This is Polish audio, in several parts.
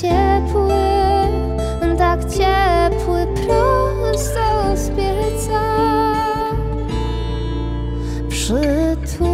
ciepły, tak ciepły, prosto z pieca przytul.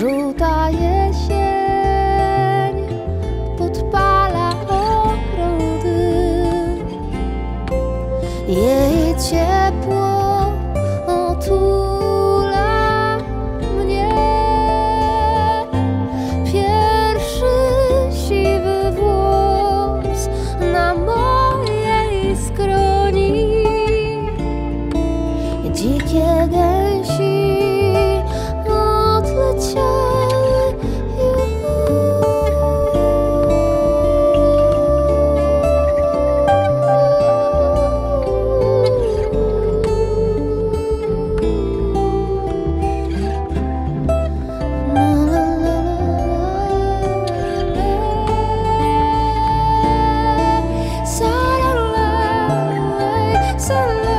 Żółta jesień podpala ogrody. Jej ciepło otula mnie. Pierwszy siwy włos na moje sunlight